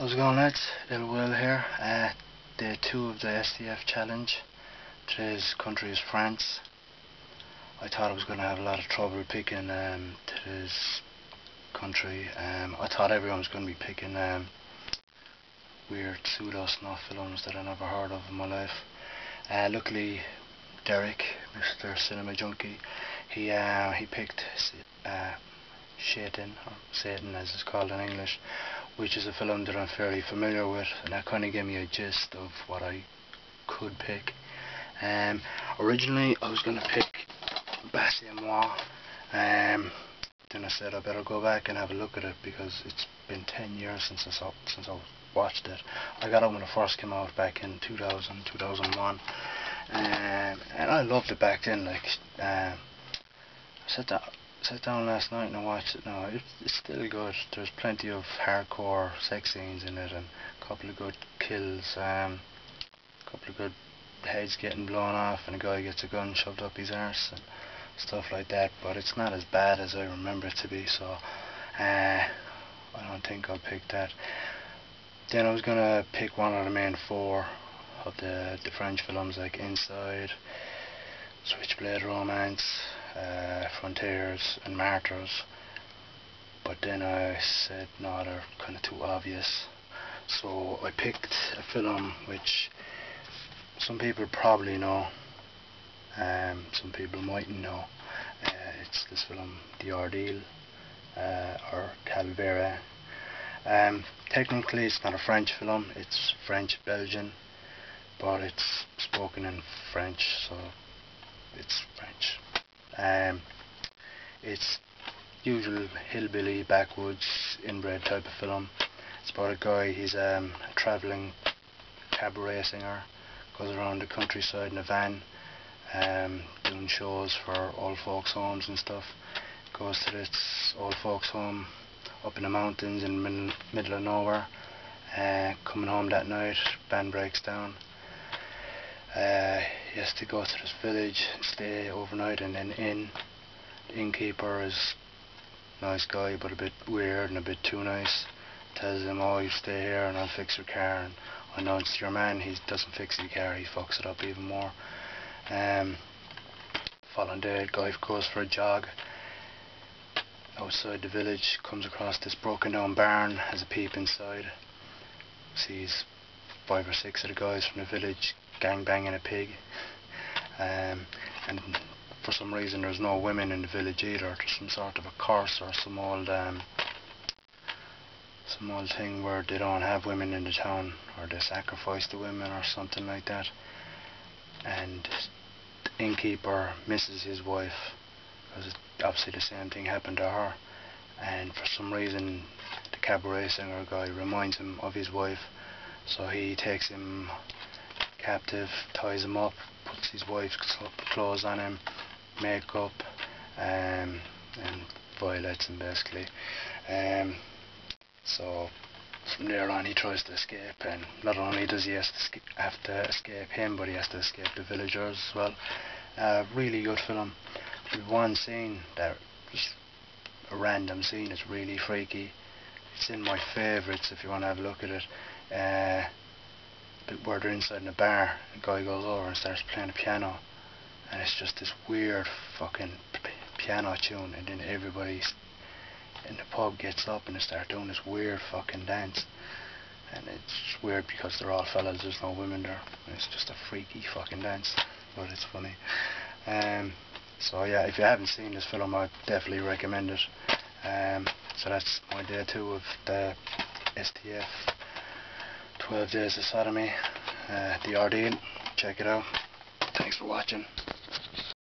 How's it going lads? Little Will here. Uh, day two of the STF challenge. Today's country is France. I thought I was going to have a lot of trouble picking um, today's country. Um, I thought everyone was going to be picking um, weird pseudo snuff films that I never heard of in my life. Uh, luckily Derek, Mr. Cinema Junkie, he uh, he picked uh, Sheitan, or Satan as it's called in English, which is a film that I'm fairly familiar with, and that kind of gave me a gist of what I could pick. Um, originally, I was going to pick Baise-moi, um, then I said I better go back and have a look at it because it's been 10 years since I saw, since I watched it. I got it when it first came out back in 2000, 2001, um, and I loved it back then. Like, um, I said down, sat down last night and I watched it now. It, it's still good. There's plenty of hardcore sex scenes in it and a couple of good kills. Um, a couple of good heads getting blown off and a guy gets a gun shoved up his arse and stuff like that. But it's not as bad as I remember it to be. So uh, I don't think I'll pick that. Then I was gonna pick one of the main four of the the French films like Inside, Switchblade Romance, uh, Frontiers and Martyrs. But then I said no they're kind of too obvious. So I picked a film which some people probably know um, some people mightn't know. Uh, it's this film The Ordeal uh, or Calvaire um, technically it's not a French film. It's French-Belgian but it's spoken in French so it's French um, it's usual hillbilly, backwoods, inbred type of film. It's about a guy, he's um, a travelling cabaret singer, goes around the countryside in a van, um, doing shows for old folks homes and stuff. Goes to this old folks home up in the mountains in the middle of nowhere. Uh, coming home that night, van breaks down. To go to this village and stay overnight and then in the innkeeper is nice guy but a bit weird and a bit too nice. Tells him, oh, you stay here and I'll fix your car. And I know it's your man, he doesn't fix the car, he fucks it up even more. Um, following day, guy goes for a jog outside the village, comes across this broken down barn, has a peep inside, sees five or six of the guys from the village gang banging a pig. Um, and for some reason there's no women in the village either. There's some sort of a curse or some old um, some old thing where they don't have women in the town or they sacrifice the women or something like that. And the innkeeper misses his wife because obviously the same thing happened to her. And for some reason the cabaret singer guy reminds him of his wife so he takes him captive, ties him up, puts his wife's clothes on him, makeup, um, and violets him basically. Um, so from there on he tries to escape and not only does he have to escape him but he has to escape the villagers as well. Uh, really good film. One scene that just a random scene, it's really freaky. It's in my favourites if you want to have a look at it. Uh, where they're inside in a bar, a guy goes over and starts playing a piano, and it's just this weird fucking piano tune, and then everybody in the pub gets up and they start doing this weird fucking dance, and it's weird because they're all fellas, there's no women there, it's just a freaky fucking dance, but it's funny. Um, so yeah, if you haven't seen this film, I definitely recommend it. Um, so that's my day two of the STF 12 Days of Sodomy, uh, The Ordeal. Check it out. Thanks for watching.